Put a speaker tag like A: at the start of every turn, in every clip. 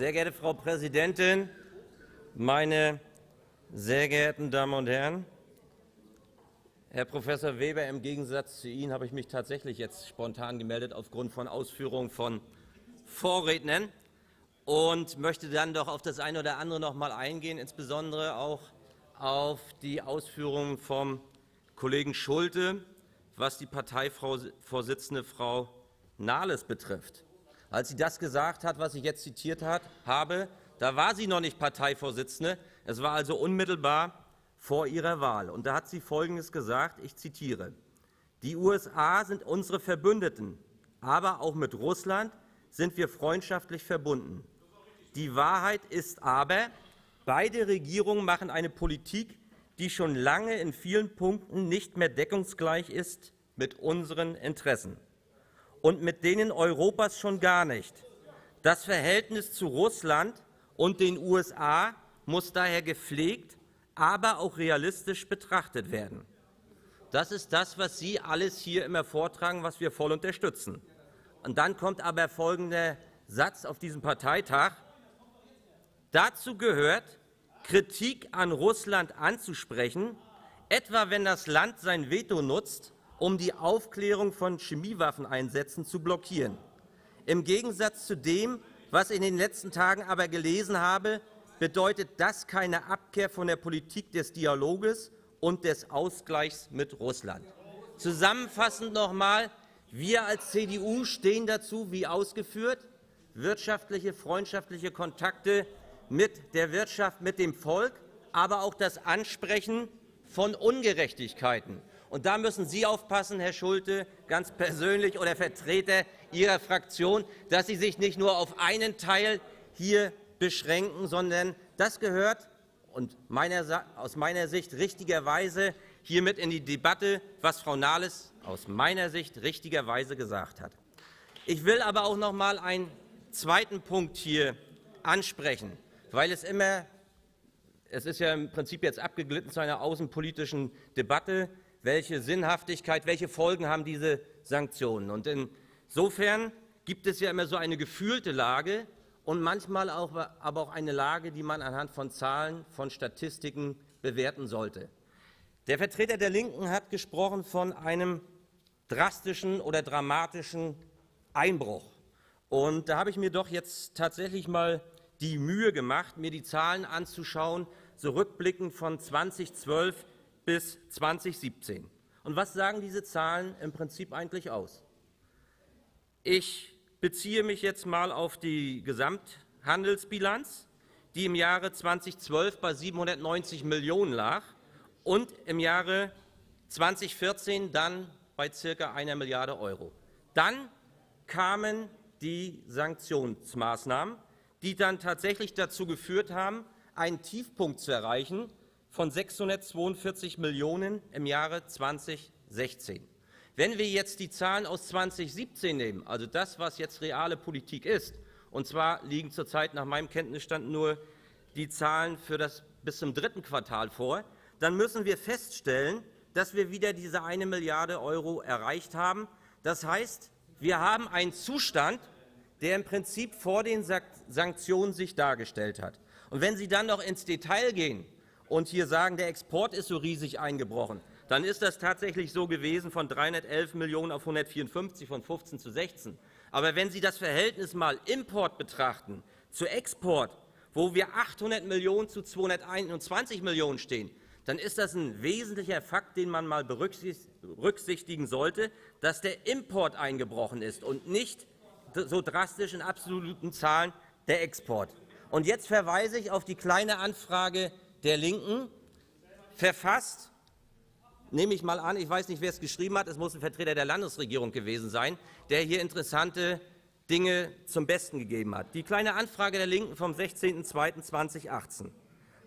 A: Sehr geehrte Frau Präsidentin, meine sehr geehrten Damen und Herren! Herr Professor Weber, im Gegensatz zu Ihnen habe ich mich tatsächlich jetzt spontan gemeldet aufgrund von Ausführungen von Vorrednern und möchte dann doch auf das eine oder andere noch mal eingehen, insbesondere auch auf die Ausführungen vom Kollegen Schulte, was die Parteivorsitzende Frau Nahles betrifft. Als sie das gesagt hat, was ich jetzt zitiert habe, da war sie noch nicht Parteivorsitzende. Es war also unmittelbar vor ihrer Wahl. Und da hat sie Folgendes gesagt, ich zitiere, die USA sind unsere Verbündeten, aber auch mit Russland sind wir freundschaftlich verbunden. Die Wahrheit ist aber, beide Regierungen machen eine Politik, die schon lange in vielen Punkten nicht mehr deckungsgleich ist mit unseren Interessen und mit denen Europas schon gar nicht. Das Verhältnis zu Russland und den USA muss daher gepflegt, aber auch realistisch betrachtet werden. Das ist das, was Sie alles hier immer vortragen, was wir voll unterstützen. Und dann kommt aber folgender Satz auf diesem Parteitag. Dazu gehört, Kritik an Russland anzusprechen, etwa wenn das Land sein Veto nutzt, um die Aufklärung von Chemiewaffeneinsätzen zu blockieren. Im Gegensatz zu dem, was ich in den letzten Tagen aber gelesen habe, bedeutet das keine Abkehr von der Politik des Dialoges und des Ausgleichs mit Russland. Zusammenfassend noch einmal, wir als CDU stehen dazu, wie ausgeführt, wirtschaftliche, freundschaftliche Kontakte mit der Wirtschaft, mit dem Volk, aber auch das Ansprechen von Ungerechtigkeiten. Und da müssen Sie aufpassen, Herr Schulte, ganz persönlich oder Vertreter Ihrer Fraktion, dass Sie sich nicht nur auf einen Teil hier beschränken, sondern das gehört und meiner, aus meiner Sicht richtigerweise hiermit in die Debatte, was Frau Nahles aus meiner Sicht richtigerweise gesagt hat. Ich will aber auch noch mal einen zweiten Punkt hier ansprechen, weil es immer es ist ja im Prinzip jetzt abgeglitten zu einer außenpolitischen Debatte welche Sinnhaftigkeit, welche Folgen haben diese Sanktionen. Und insofern gibt es ja immer so eine gefühlte Lage und manchmal auch, aber auch eine Lage, die man anhand von Zahlen, von Statistiken bewerten sollte. Der Vertreter der Linken hat gesprochen von einem drastischen oder dramatischen Einbruch. Und da habe ich mir doch jetzt tatsächlich mal die Mühe gemacht, mir die Zahlen anzuschauen, so rückblickend von 2012 bis 2017. Und was sagen diese Zahlen im Prinzip eigentlich aus? Ich beziehe mich jetzt mal auf die Gesamthandelsbilanz, die im Jahre 2012 bei 790 Millionen lag und im Jahre 2014 dann bei circa einer Milliarde Euro. Dann kamen die Sanktionsmaßnahmen, die dann tatsächlich dazu geführt haben, einen Tiefpunkt zu erreichen von 642 Millionen im Jahre 2016. Wenn wir jetzt die Zahlen aus 2017 nehmen, also das, was jetzt reale Politik ist, und zwar liegen zurzeit nach meinem Kenntnisstand nur die Zahlen für das bis zum dritten Quartal vor, dann müssen wir feststellen, dass wir wieder diese eine Milliarde Euro erreicht haben. Das heißt, wir haben einen Zustand, der im Prinzip vor den Sanktionen sich dargestellt hat. Und wenn Sie dann noch ins Detail gehen, und hier sagen, der Export ist so riesig eingebrochen, dann ist das tatsächlich so gewesen von 311 Millionen auf 154, von 15 zu 16. Aber wenn Sie das Verhältnis mal Import betrachten zu Export, wo wir 800 Millionen zu 221 Millionen stehen, dann ist das ein wesentlicher Fakt, den man mal berücksichtigen sollte, dass der Import eingebrochen ist und nicht so drastisch in absoluten Zahlen der Export. Und jetzt verweise ich auf die kleine Anfrage der Linken verfasst, nehme ich mal an, ich weiß nicht, wer es geschrieben hat, es muss ein Vertreter der Landesregierung gewesen sein, der hier interessante Dinge zum Besten gegeben hat. Die kleine Anfrage der Linken vom 16.02.2018.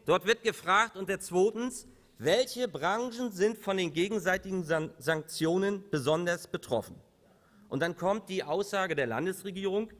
A: Dort wird gefragt unter zweitens, welche Branchen sind von den gegenseitigen Sanktionen besonders betroffen? Und dann kommt die Aussage der Landesregierung,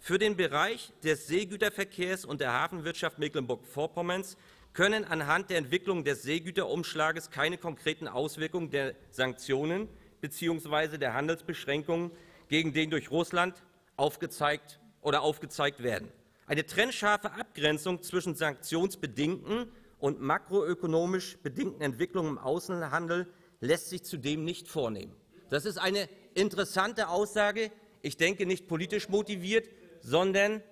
A: für den Bereich des Seegüterverkehrs und der Hafenwirtschaft Mecklenburg-Vorpommerns können anhand der Entwicklung des Seegüterumschlages keine konkreten Auswirkungen der Sanktionen bzw. der Handelsbeschränkungen gegen den durch Russland aufgezeigt oder aufgezeigt werden. Eine trennscharfe Abgrenzung zwischen sanktionsbedingten und makroökonomisch bedingten Entwicklungen im Außenhandel lässt sich zudem nicht vornehmen. Das ist eine interessante Aussage. Ich denke nicht politisch motiviert, sondern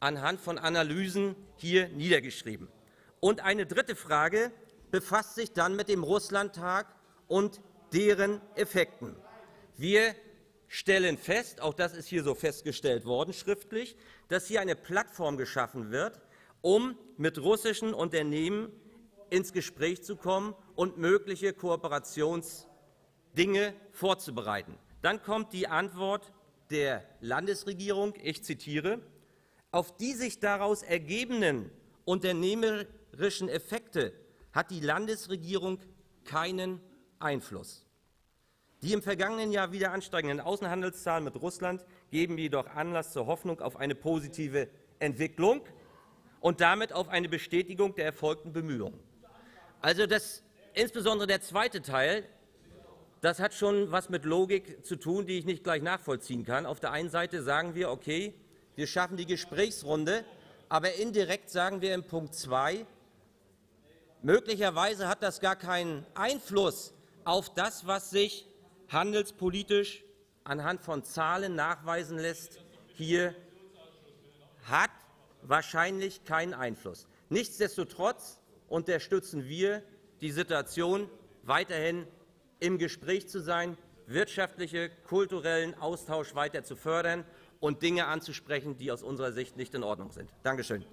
A: anhand von Analysen hier niedergeschrieben. Und eine dritte Frage befasst sich dann mit dem Russlandtag und deren Effekten. Wir stellen fest, auch das ist hier so festgestellt worden schriftlich, dass hier eine Plattform geschaffen wird, um mit russischen Unternehmen ins Gespräch zu kommen und mögliche Kooperationsdinge vorzubereiten. Dann kommt die Antwort der Landesregierung, ich zitiere, auf die sich daraus ergebenden unternehmerischen Effekte hat die Landesregierung keinen Einfluss. Die im vergangenen Jahr wieder ansteigenden Außenhandelszahlen mit Russland geben jedoch Anlass zur Hoffnung auf eine positive Entwicklung und damit auf eine Bestätigung der erfolgten Bemühungen. Also das, insbesondere der zweite Teil, das hat schon was mit Logik zu tun, die ich nicht gleich nachvollziehen kann. Auf der einen Seite sagen wir, okay, wir schaffen die Gesprächsrunde, aber indirekt sagen wir in Punkt 2, möglicherweise hat das gar keinen Einfluss auf das, was sich handelspolitisch anhand von Zahlen nachweisen lässt, hier hat wahrscheinlich keinen Einfluss. Nichtsdestotrotz unterstützen wir die Situation, weiterhin im Gespräch zu sein, wirtschaftliche, kulturellen Austausch weiter zu fördern und Dinge anzusprechen, die aus unserer Sicht nicht in Ordnung sind. Dankeschön.